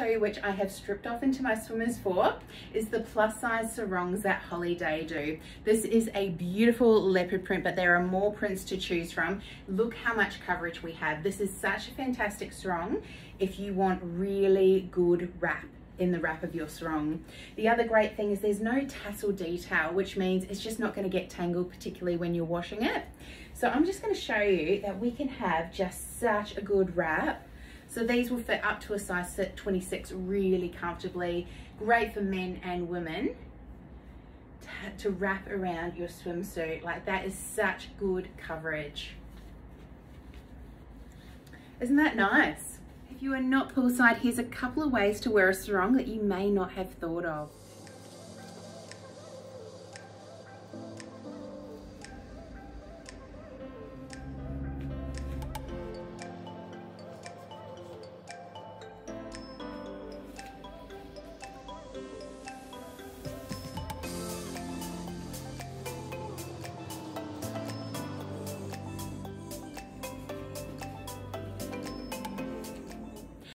show you which I have stripped off into my swimmers for is the plus size sarongs that Holley Day do. This is a beautiful leopard print, but there are more prints to choose from. Look how much coverage we have. This is such a fantastic sarong if you want really good wrap in the wrap of your sarong. The other great thing is there's no tassel detail, which means it's just not gonna get tangled, particularly when you're washing it. So I'm just gonna show you that we can have just such a good wrap. So these will fit up to a size 26 really comfortably. Great for men and women to, wrap around your swimsuit. Like that is such good coverage. Isn't that nice? If you are not poolside, here's a couple of ways to wear a sarong that you may not have thought of.